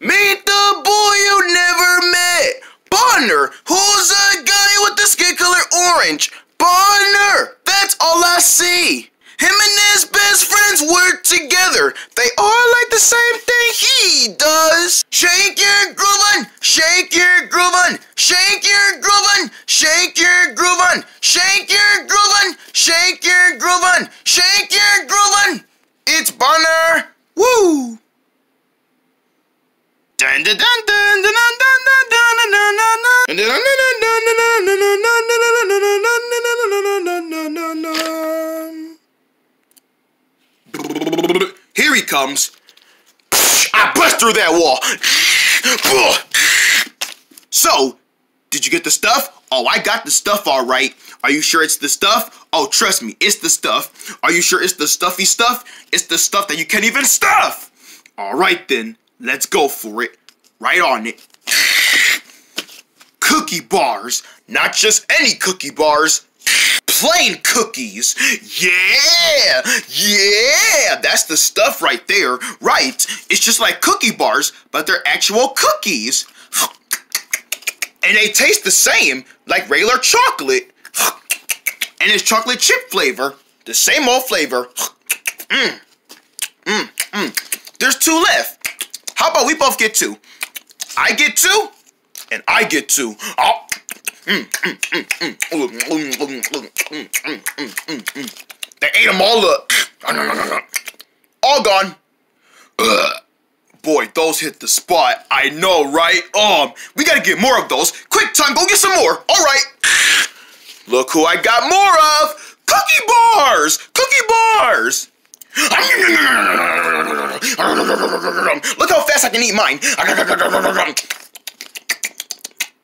Meet the boy you never met. Bonner, who's a guy with the skin color orange? Bonner, that's all I see. Him and his best friends work together. They all like the same thing he does. Shake your groovin', shake your groovin', shake your groovin', shake your groovin', shake your groovin', shake your groovin', shake your groovin'. It's Bonner. Woo! Here he comes. I bust through that wall. So, did you get the stuff? Oh, I got the stuff all right. Are you sure it's the stuff? Oh, trust me, it's the stuff. Are you sure it's the stuffy stuff? It's the stuff that you can't even stuff. All right then, let's go for it. Right on it. Cookie bars, not just any cookie bars. Plain cookies. Yeah, yeah, that's the stuff right there. Right, it's just like cookie bars, but they're actual cookies. And they taste the same like regular chocolate. And it's chocolate chip flavor. The same old flavor. Mmm. Mmm. Mmm. There's two left. How about we both get two? I get two, and I get two. Oh. They ate them all up. All gone. Boy, those hit the spot. I know, right? Um, we gotta get more of those. Quick time, go get some more. All right. Look who I got more of. Cookie bars. Cookie bars. Look how fast I can eat mine.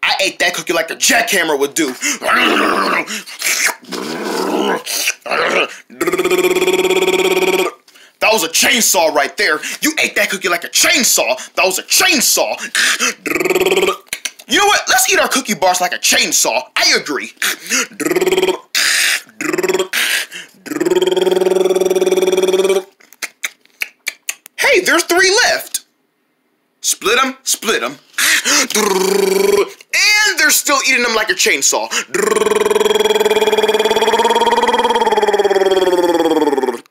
I ate that cookie like a jackhammer would do. That was a chainsaw right there. You ate that cookie like a chainsaw. That was a chainsaw. You know what? Let's eat our cookie bars like a chainsaw. I agree. Hey, there's three left. Split them, split them. And they're still eating them like a chainsaw.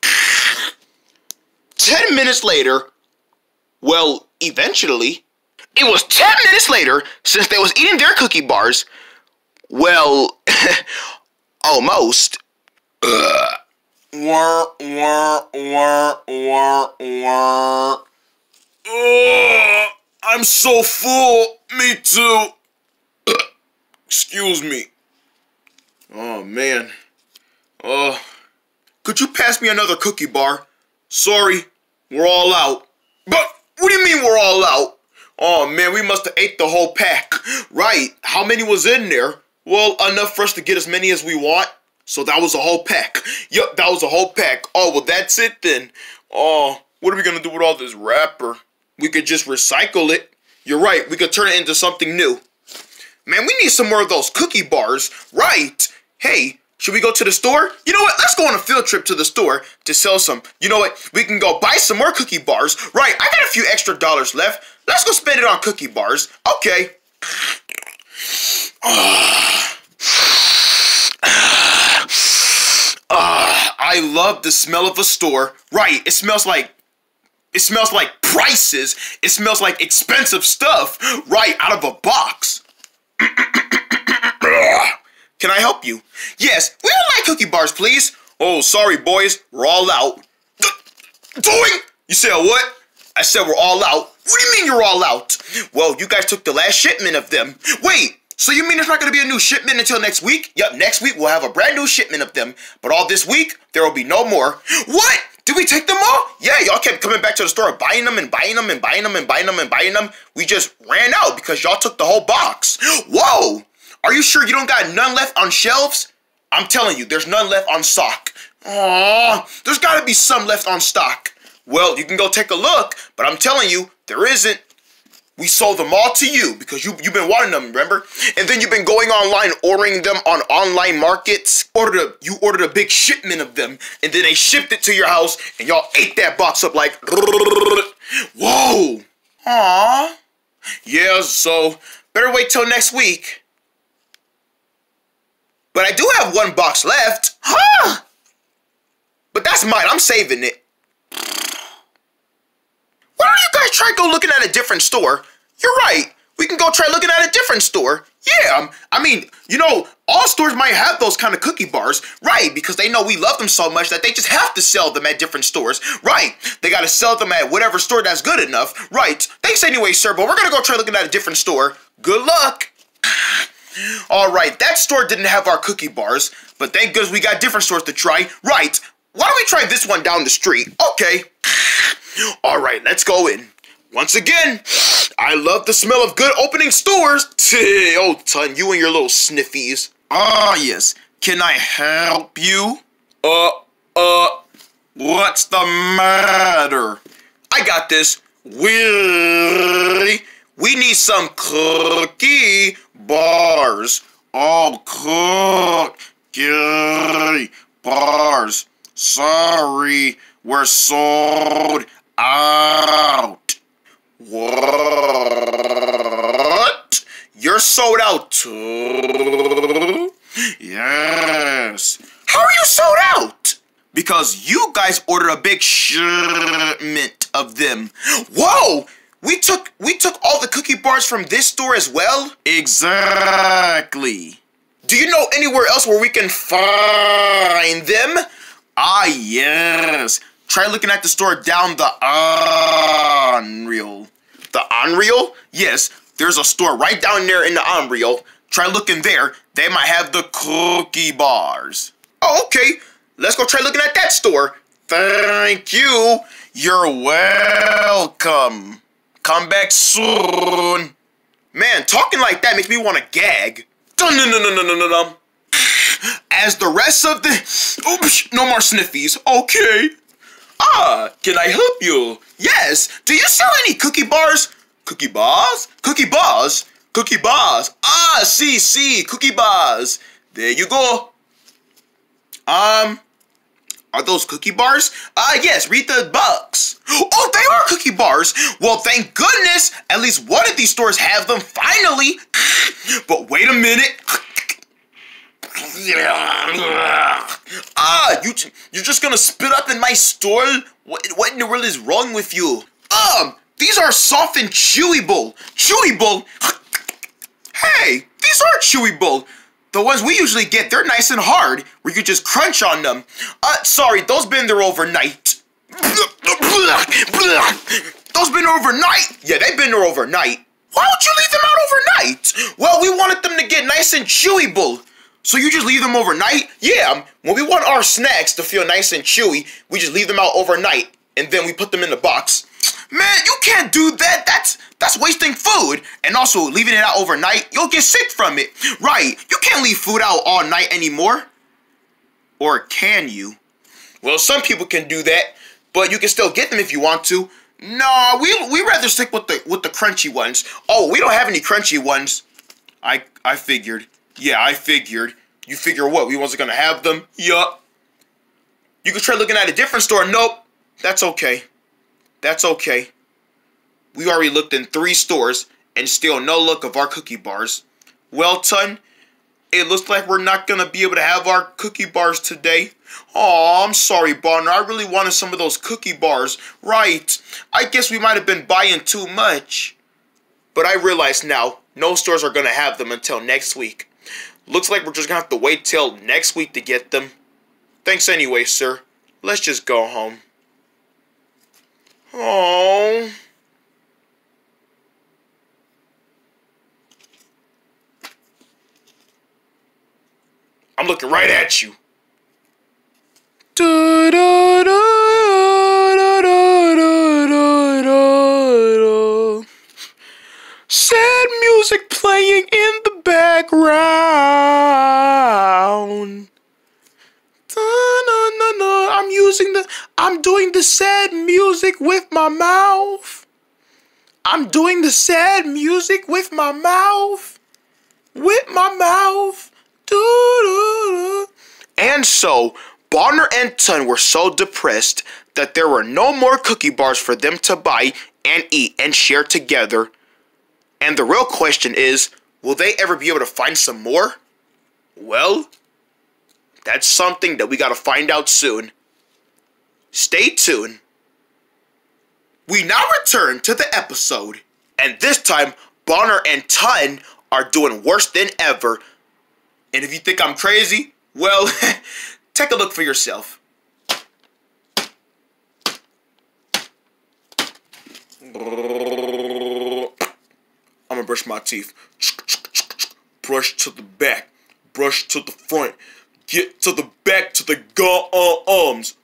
Ten minutes later, well, eventually, it was ten minutes later since they was eating their cookie bars. Well, almost. Ugh. Wah, wah, wah, wah, wah. Ugh, I'm so full. Me too. Excuse me. Oh, man. Uh, could you pass me another cookie bar? Sorry, we're all out. But what do you mean we're all out? Oh, man, we must have ate the whole pack. Right, how many was in there? Well, enough for us to get as many as we want. So that was a whole pack. Yup, that was a whole pack. Oh, well, that's it then. Oh, what are we going to do with all this wrapper? We could just recycle it. You're right, we could turn it into something new. Man, we need some more of those cookie bars. Right. Hey, should we go to the store? You know what? Let's go on a field trip to the store to sell some. You know what? We can go buy some more cookie bars. Right, I got a few extra dollars left. Let's go spend it on cookie bars. Okay. Ah, I love the smell of a store. Right, it smells like it smells like prices. It smells like expensive stuff right out of a box. Can I help you? Yes, we don't like cookie bars, please. Oh, sorry, boys. We're all out. Doing? You said what? I said we're all out. What do you mean you're all out? Well, you guys took the last shipment of them. Wait, so you mean there's not going to be a new shipment until next week? Yep, next week we'll have a brand new shipment of them. But all this week, there will be no more. What? Did we take them all? Yeah, y'all kept coming back to the store buying them and buying them and buying them and buying them and buying them. We just ran out because y'all took the whole box. Whoa! Are you sure you don't got none left on shelves? I'm telling you, there's none left on stock. Aww, there's gotta be some left on stock. Well, you can go take a look, but I'm telling you, there isn't. We sold them all to you because you, you've been wanting them, remember? And then you've been going online ordering them on online markets. Ordered a, you ordered a big shipment of them, and then they shipped it to your house, and y'all ate that box up like, whoa. Aww. Yeah, so better wait till next week. But I do have one box left. Huh? But that's mine. I'm saving it. Why don't you guys try go looking at a different store? You're right. We can go try looking at a different store. Yeah, um, I mean, you know, all stores might have those kind of cookie bars, right? Because they know we love them so much that they just have to sell them at different stores, right? They gotta sell them at whatever store that's good enough, right? Thanks anyway, sir, but we're gonna go try looking at a different store. Good luck. All right, that store didn't have our cookie bars, but thank goodness we got different stores to try. Right, why don't we try this one down the street? Okay. All right, let's go in. Once again, I love the smell of good opening stores. oh, ton, you and your little sniffies. Ah, yes. Can I help you? Uh, uh, what's the matter? I got this. We we need some cookie bars. All cookie bars. Sorry, we're sold out. What? You're sold out? Yes. How are you sold out? Because you guys ordered a big shipment of them. Whoa! We took we took all the cookie bars from this store as well? Exactly. Do you know anywhere else where we can find them? Ah, yes. Try looking at the store down the Unreal. The Unreal? Yes, there's a store right down there in the Unreal. Try looking there. They might have the cookie bars. Oh, okay. Let's go try looking at that store. Thank you. You're welcome. Come back soon. Man, talking like that makes me want to gag. Dun dun dun dun dun dun dun. As the rest of the... Oops, no more sniffies. Okay. Ah, can I help you? Yes. Do you sell any cookie bars? Cookie bars? Cookie bars? Cookie bars. Ah, see, see, cookie bars. There you go. Um, are those cookie bars? Ah, uh, yes, read the box. Oh, they are cookie bars. Well, thank goodness. At least one of these stores have them finally. But wait a minute. Ah, you you're just gonna spit up in my store? What what in the world is wrong with you? Um, these are soft and chewable. Chewable? Hey, these are chewable. The ones we usually get, they're nice and hard, where you just crunch on them. Uh, sorry, those been there overnight. Those been overnight? Yeah, they've been there overnight. Why would you leave them out overnight? Well, we wanted them to get nice and chewable. So you just leave them overnight? Yeah, um, when we want our snacks to feel nice and chewy, we just leave them out overnight and then we put them in the box. Man, you can't do that. That's that's wasting food. And also, leaving it out overnight, you'll get sick from it. Right, you can't leave food out all night anymore. Or can you? Well, some people can do that, but you can still get them if you want to. No, we we rather stick with the with the crunchy ones. Oh, we don't have any crunchy ones. I I figured. Yeah, I figured. You figure what? We wasn't gonna have them? Yup. You could try looking at a different store. Nope. That's okay. That's okay. We already looked in three stores and still no look of our cookie bars. Well, Ton, it looks like we're not gonna be able to have our cookie bars today. Oh, I'm sorry, Bonner. I really wanted some of those cookie bars. Right. I guess we might have been buying too much. But I realize now, no stores are gonna have them until next week. Looks like we're just gonna have to wait till next week to get them. Thanks anyway, sir. Let's just go home. Oh. I'm looking right at you. Da, da, da, Sad music playing in background. I'm using the, I'm doing the sad music with my mouth. I'm doing the sad music with my mouth. With my mouth. Doo-doo-doo. And so, Bonner and Ton were so depressed that there were no more cookie bars for them to buy and eat and share together And the real question is, will they ever be able to find some more? Well, that's something that we gotta find out soon. Stay tuned. We now return to the episode, and this time, Bonner and Ton are doing worse than ever. And if you think I'm crazy, well, take a look for yourself. I'm gonna brush my teeth. Brush to the back. Brush to the front. Get to the back to the gun arms.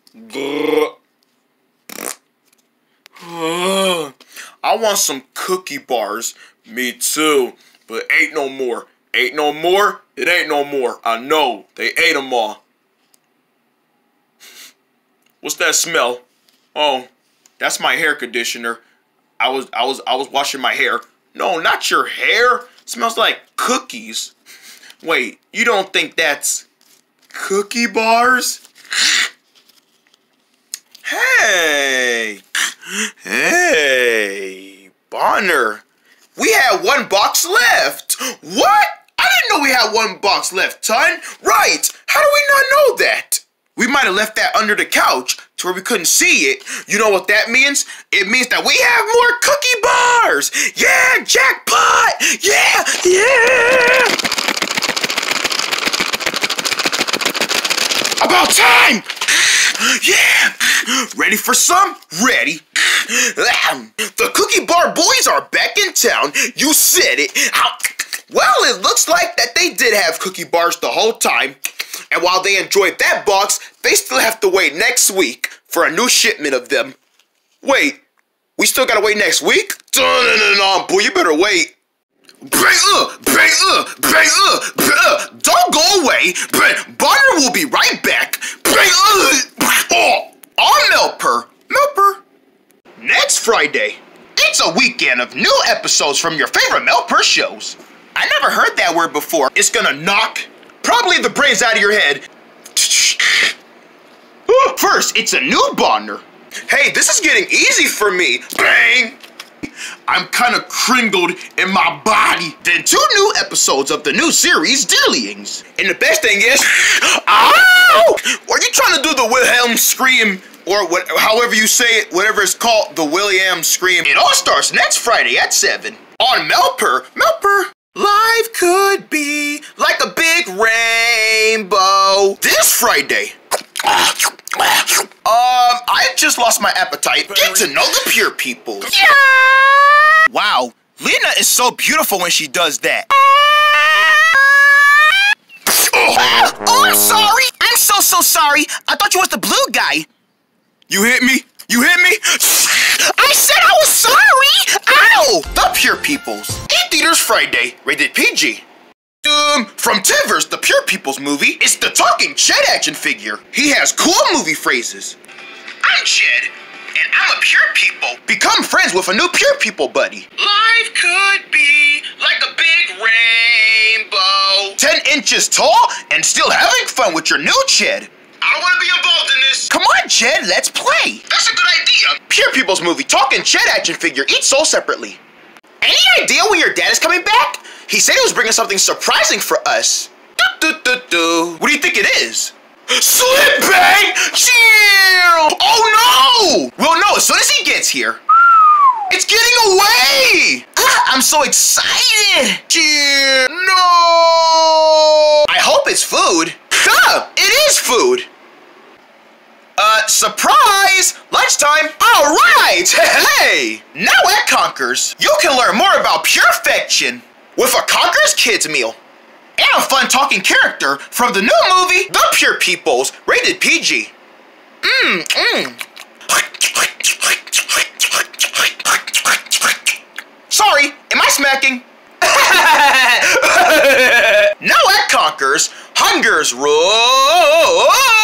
I want some cookie bars. Me too. But ain't no more. Ain't no more. It ain't no more. I know. They ate them all. What's that smell? Oh, that's my hair conditioner. I was I was I was washing my hair. No, not your hair. Smells like cookies. Wait, you don't think that's cookie bars? Hey. Hey. Bonner. We had one box left. What? I didn't know we had one box left, Ton. Right. How do we not know that? We might have left that under the couch to where we couldn't see it. You know what that means? It means that we have more cookie bars. Yeah, jackpot. Yeah, yeah. About time. Yeah. Ready for some? Ready. The cookie bar boys are back in town. You said it. Well, it looks like that they did have cookie bars the whole time. And while they enjoyed that box, they still have to wait next week for a new shipment of them. Wait, we still gotta wait next week? No, no, no, boy, you better wait. Bang, uh, bang, uh, bang, uh, bang, uh. Don't go away. Bang, Bonner will be right back. Bang, uh, oh, Melper. Melper. Next Friday, it's a weekend of new episodes from your favorite Melper shows. I never heard that word before. It's gonna knock probably the brains out of your head. First, it's a new Bonner. Hey, this is getting easy for me. Bang! I'm kind of cringled in my body. Then two new episodes of the new series, Dearlyings. And the best thing is, ow! Are you trying to do the Wilhelm scream? Or what, however you say it, whatever it's called, the William scream. It all starts next Friday at 7 on Melper. Melper. Life could be like a big rainbow. This Friday. Um, I just lost my appetite. Get to know the pure people. Yeah! Wow, Lena is so beautiful when she does that. Oh, oh, I'm sorry. I'm so, so sorry. I thought you was the blue guy. You hit me? You hit me? I said I was sorry! Ow! The Pure Peoples. Theaters Friday, rated PG. Um, from Tivers, the Pure Peoples movie, it's the talking Ched action figure. He has cool movie phrases. I'm Ched, and I'm a Pure People. Become friends with a new Pure People buddy. Life could be like a big rainbow. 10 inches tall and still having fun with your new Ched. I want to be involved in this. Come on, Ched, let's play. That's a good idea. Pure People's movie, talking Ched action figure, each sold separately. Any idea when your dad is coming back? He said he was bringing something surprising for us. Do, do, do, do. What do you think it is? Slip bang! Chill! Oh no! We'll know as soon as he gets here. It's getting away! Ah, I'm so excited! Chill! No! I hope it's food. Huh! It is food! Surprise! Lunchtime! Alright! Hey! Now at Conkers, you can learn more about Purefection with a Conkers Kids meal. And a fun talking character from the new movie, The Pure Peoples, rated PG. Mmm, mmm. Sorry, am I smacking? now at Conkers, Hunger's Rule.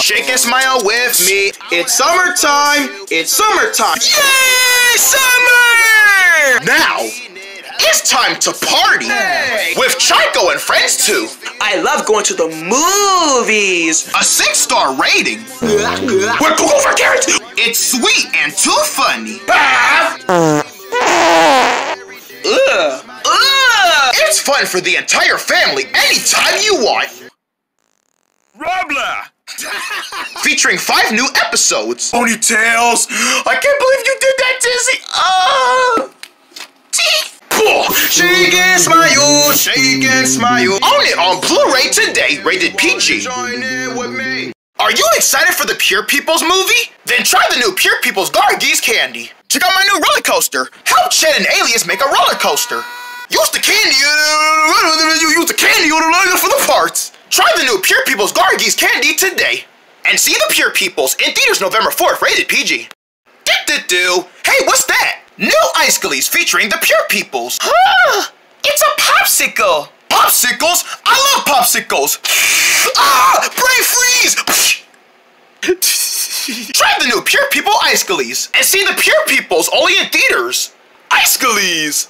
Shake and smile with me. It's summertime. It's summertime. Yay, summer! Now, it's time to party hey. with Chico and friends too. I love going to the movies. A six-star rating. We're over carrots. It's sweet and too funny. It's fun for the entire family anytime you want. Robla! Featuring five new episodes. Ponytails! I can't believe you did that, Dizzy! Oh! Shake and smile, shake and smile. Own it on Blu-ray today, rated PG. Join in with me. Are you excited for the Pure Peoples movie? Then try the new Pure Peoples Gargie's candy. Check out my new roller coaster. Help Chet and Alias make a roller coaster. Use the candy. Uh, you use the candy for the parts. Try the new Pure Peoples Gargie's candy today. And see the Pure Peoples in theaters November 4th, rated PG. Do-do-do. Hey, what's that? New Ice Glees featuring the Pure Peoples. Ah, it's a popsicle. Popsicles? I love popsicles. ah, brain freeze. Try the new Pure People Ice Glees and see the Pure Peoples only in theaters. Ice Glees.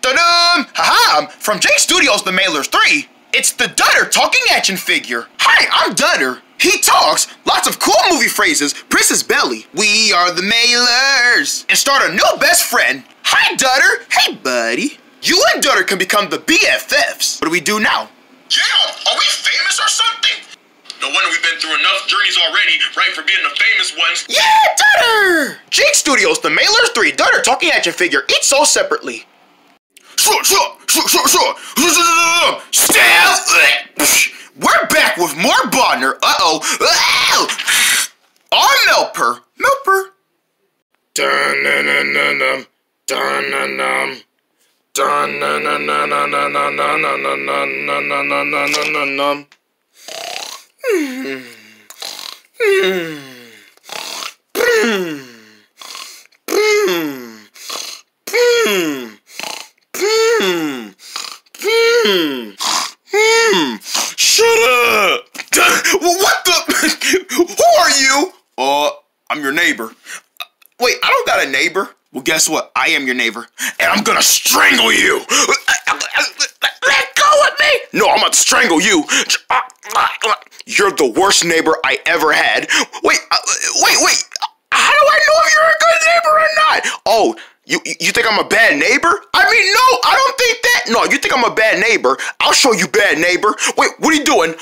Da-dum! Haha! From J Studios The Mailers 3, it's the Dutter talking action figure. Hi, I'm Dutter. He talks lots of cool movie phrases. Princess Belly, we are the Mailers, and start a new best friend. Hi, Dutter. Hey, buddy. You and Dutter can become the BFFs. What do we do now? Yeah, are we famous or something? No wonder we've been through enough journeys already, right, for being the famous ones. Yeah, Dutter! Jake Studios, The Mailers 3, Dutter talking action figure, each sold separately. Sure, sure, sure, sure, sure. Stab! Uh, we're back with more Bonner. Uh-oh. Our Melper. Melper. Dun-dun-dun-dun-dun. Dun-dun-dun. Dun-dun-dun-dun-dun-dun-dun-dun-dun-dun-dun-dun-dun-dun. Shut up! What the? Who are you? Uh, I'm your neighbor. Wait, I don't got a neighbor. Well, guess what? I am your neighbor, and I'm gonna strangle you. Let go of me! No, I'm gonna strangle you. You're the worst neighbor I ever had. Wait, uh, wait, wait. How do I know if you're a good neighbor or not? Oh, you you think I'm a bad neighbor? I mean, no, I don't think that. No, you think I'm a bad neighbor? I'll show you, bad neighbor. Wait, what are you doing?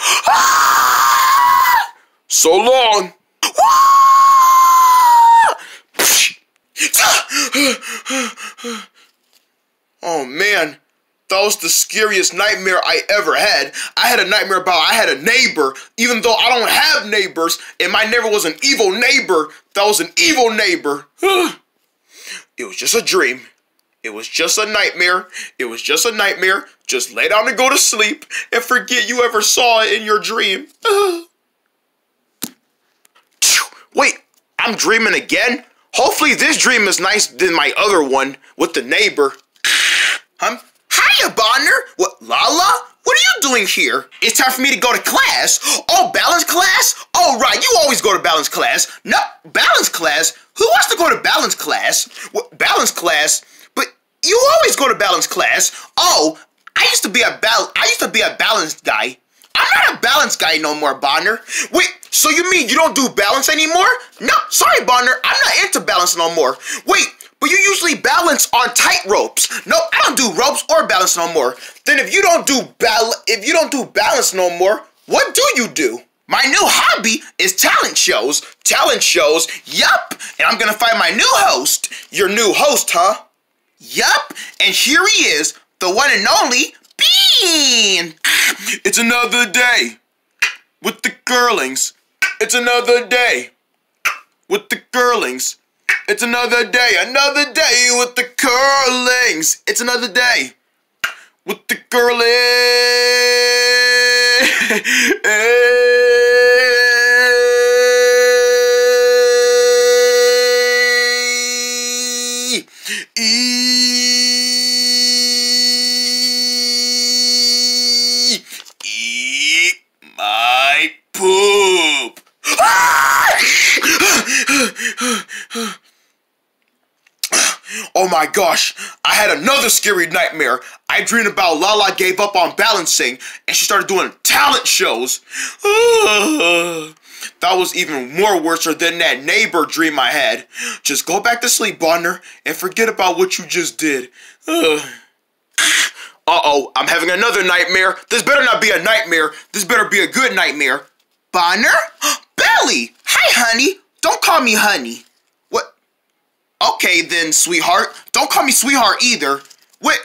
So long. Oh man, that was the scariest nightmare I ever had. I had a nightmare about I had a neighbor, even though I don't have neighbors, and my neighbor was an evil neighbor. That was an evil neighbor. it was just a dream. It was just a nightmare. It was just a nightmare. Just lay down and go to sleep and forget you ever saw it in your dream. Wait, I'm dreaming again? Hopefully this dream is nice than my other one with the neighbor. Huh? Hiya, Bonner! What, Lala? What are you doing here? It's time for me to go to class. Oh, balance class? Oh, right, you always go to balance class. No, balance class? Who wants to go to balance class? What, balance class? But you always go to balance class. Oh, I used to be a bal- I used to be a balanced guy. Not a balance guy no more, Bonner. Wait, so you mean you don't do balance anymore? No, sorry, Bonner. I'm not into balance no more. Wait, but you usually balance on tight ropes. No, I don't do ropes or balance no more. Then if you don't do bal if you don't do balance no more, what do you do? My new hobby is talent shows. Talent shows, yup. And I'm gonna find my new host. Your new host, huh? Yup. And here he is, the one and only Bean. It's another day with the girlings. It's another day with the girlings. It's another day, another day with the curlings. It's another day with the curling. Eat, eat my poop. Oh my gosh, I had another scary nightmare. I dreamed about Lala gave up on balancing and she started doing talent shows. that was even more worse than that neighbor dream I had. Just go back to sleep, Bonner, and forget about what you just did. Uh-oh, I'm having another nightmare. This better not be a nightmare. This better be a good nightmare. Bonner? Belly! Hi, honey. Don't call me honey. Okay, then, sweetheart. Don't call me sweetheart either. What?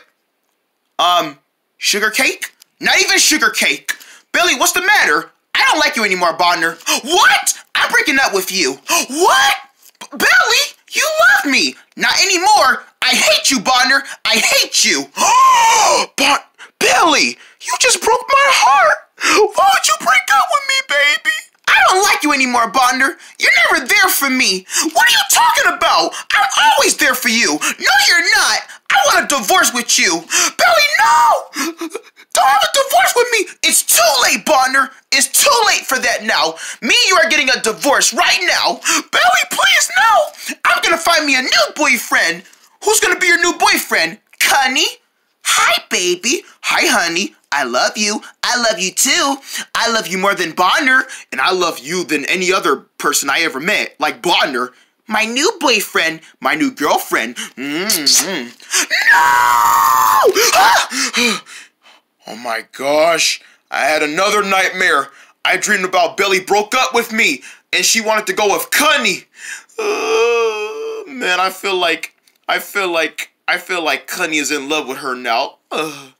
Um, sugar cake? Not even sugar cake. Billy, what's the matter? I don't like you anymore, Bonner. What? I'm breaking up with you. What? B- Billy, you love me. Not anymore. I hate you, Bonner. I hate you. bon- Billy, you just broke my heart. Why would you break up with me, baby? I don't like you anymore, Bonner. You're never there for me. What are you talking about? I'm always there for you. No, you're not. I want a divorce with you. Billy, no! Don't have a divorce with me. It's too late, Bonner. It's too late for that now. Me and you are getting a divorce right now. Billy, please, no. I'm gonna find me a new boyfriend. Who's gonna be your new boyfriend? Connie? Hi, baby. Hi, honey. I love you. I love you too. I love you more than Bonner, and I love you than any other person I ever met, like Bonner. My new boyfriend, my new girlfriend. Mm-hmm. No! oh my gosh. I had another nightmare. I dreamed about Billy broke up with me, and she wanted to go with Connie. Uh, man, I feel like, I feel like, I feel like Connie is in love with her now. Uh.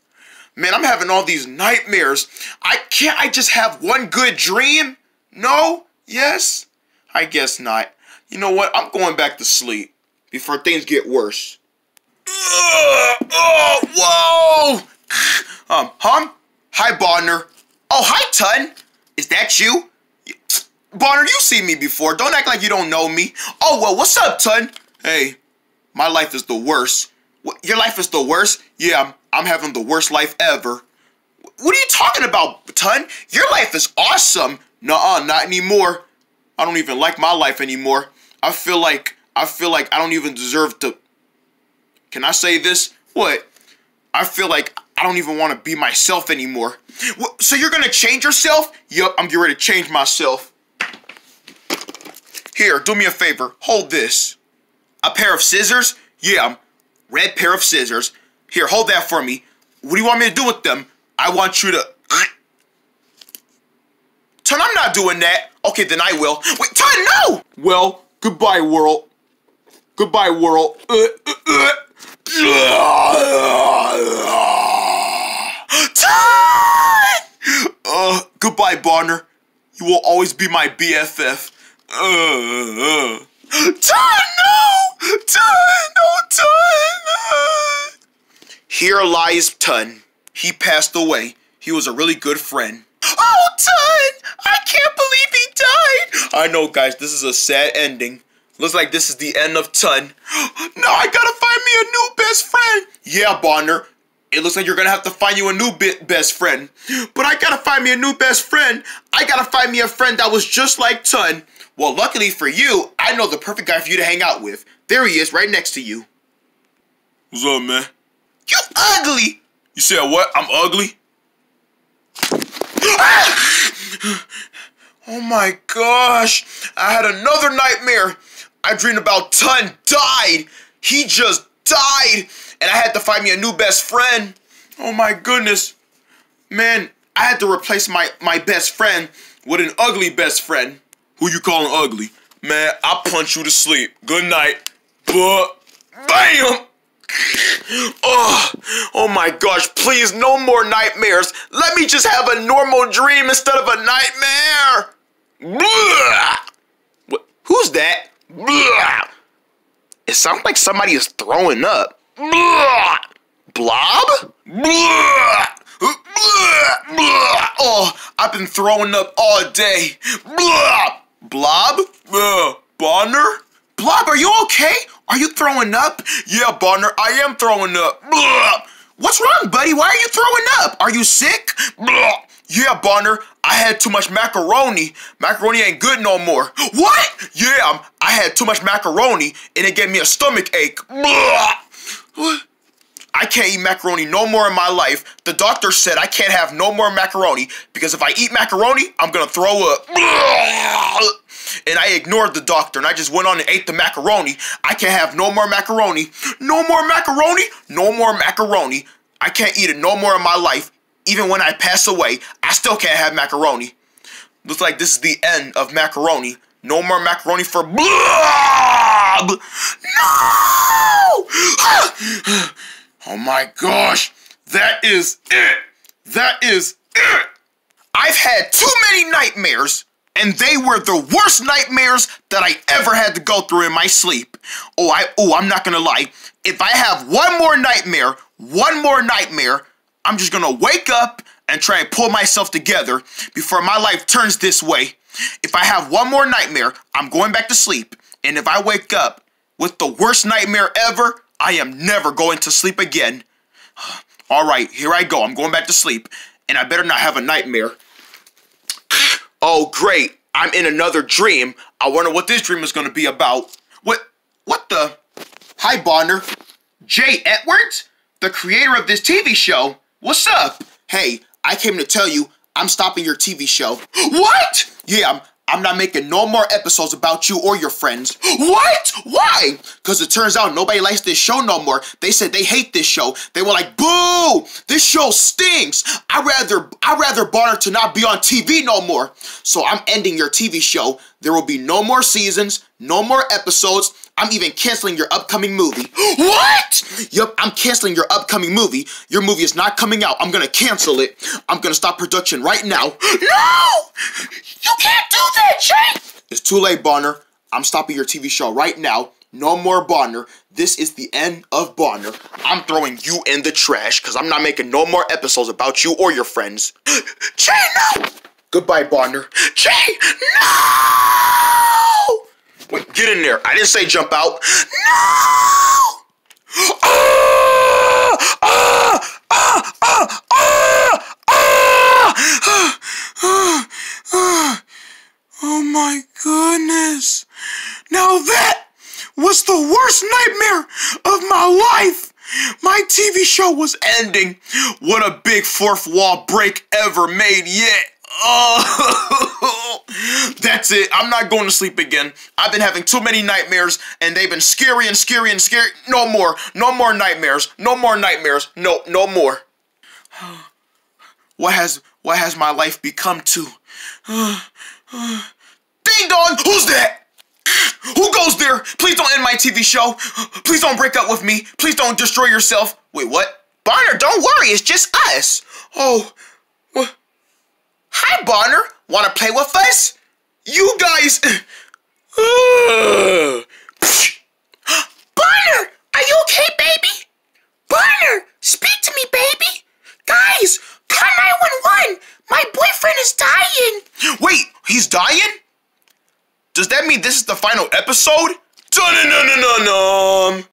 Man, I'm having all these nightmares. I can't I just have one good dream? No? Yes? I guess not. You know what? I'm going back to sleep before things get worse. Ugh, oh, whoa! Um, hum? Hi, Bonner. Oh, hi, Tun. Is that you? Bonner, you seen me before. Don't act like you don't know me. Oh, well, what's up, Tun? Hey, my life is the worst. Your life is the worst? Yeah, I'm, I'm having the worst life ever. What are you talking about, ton? Your life is awesome. Nuh-uh, not anymore. I don't even like my life anymore. I feel like I feel like I don't even deserve to Can I say this? What? I feel like I don't even want to be myself anymore. What, so you're gonna change yourself? Yup, I'm getting ready to change myself. Here, do me a favor. Hold this. A pair of scissors? Yeah, red pair of scissors. Here, hold that for me. What do you want me to do with them? I want you to. Ton, I'm not doing that. Okay, then I will. Wait, Ton, no! Well, goodbye, world. Goodbye, world. Uh, uh, uh. Ton! Uh, goodbye, Bonner. You will always be my BFF. Uh, uh. Ton, Here lies Tun. He passed away. He was a really good friend. Oh, Tun! I can't believe he died! I know, guys, this is a sad ending. Looks like this is the end of Tun. now I gotta find me a new best friend! Yeah, Bonner. It looks like you're gonna have to find you a new bit best friend. But I gotta find me a new best friend. I gotta find me a friend that was just like Tun. Well, luckily for you, I know the perfect guy for you to hang out with. There he is, right next to you. What's up, man? You ugly! You said what? I'm ugly? oh my gosh! I had another nightmare. I dreamed about Tun died. He just died, and I had to find me a new best friend. Oh my goodness, man! I had to replace my my best friend with an ugly best friend. Who you calling ugly? Man, I'll punch you to sleep. Good night. But bam! Oh, oh my gosh, please, no more nightmares. Let me just have a normal dream instead of a nightmare. Blah! Who's that? Blah! It sounds like somebody is throwing up. Blah! Blob? Blah! Blah! Oh, I've been throwing up all day. Blah! Blob? Uh, Bonner? Blob, are you okay? Are you throwing up? Yeah, Bonner, I am throwing up. Blah! What's wrong, buddy? Why are you throwing up? Are you sick? Blah! Yeah, Bonner, I had too much macaroni. Macaroni ain't good no more. What? Yeah, um, I had too much macaroni and it gave me a stomach ache. Blah! I can't eat macaroni no more in my life. The doctor said I can't have no more macaroni because if I eat macaroni, I'm gonna throw up. And I ignored the doctor and I just went on and ate the macaroni. I can't have no more macaroni. No more macaroni. No more macaroni. I can't eat it no more in my life. Even when I pass away, I still can't have macaroni. Looks like this is the end of macaroni. No more macaroni for Blob! No! oh my gosh. That is it. That is it. I've had too many nightmares, and they were the worst nightmares that I ever had to go through in my sleep. Oh, I oh, I'm not gonna lie. If I have one more nightmare, one more nightmare, I'm just gonna wake up and try and pull myself together before my life turns this way. If I have one more nightmare, I'm going back to sleep. And if I wake up with the worst nightmare ever, I am never going to sleep again. All right, here I go. I'm going back to sleep. And I better not have a nightmare. Oh, great. I'm in another dream. I wonder what this dream is going to be about. What? What the? Hi, Bonner. Jay Edwards? The creator of this TV show? What's up? Hey, I came to tell you I'm stopping your TV show. What? Yeah, I'm, I'm not making no more episodes about you or your friends. What? Why? Because it turns out nobody likes this show no more. They said they hate this show. They were like, boo! This show stinks. I rather I rather Bonner to not be on TV no more. So I'm ending your TV show. There will be no more seasons, no more episodes. I'm even canceling your upcoming movie. What? Yup, I'm canceling your upcoming movie. Your movie is not coming out. I'm gonna cancel it. I'm gonna stop production right now. No! You can't do that, Jay! It's too late, Bonner. I'm stopping your TV show right now. No more Bonner. This is the end of Bonner. I'm throwing you in the trash because I'm not making no more episodes about you or your friends. Jay, no! Goodbye, Bonner. Jay, no! Wait, get in there. I didn't say jump out. No! Oh my goodness. Now that was the worst nightmare of my life. My TV show was ending. What a big fourth wall break ever made yet. Oh, that's it. I'm not going to sleep again. I've been having too many nightmares, and they've been scary and scary and scary. No more. No more nightmares. No more nightmares. No, no more. What has what has my life become to? Ding dong! Who's that? Who goes there? Please don't end my TV show. Please don't break up with me. Please don't destroy yourself. Wait, what? Barner, don't worry. It's just us. Oh? Hi, Bonner. Want to play with us? You guys. Bonner, are you okay, baby? Bonner, speak to me, baby. Guys, call 911. My boyfriend is dying. Wait, he's dying? Does that mean this is the final episode? Dun-dun-dun-dun-dun!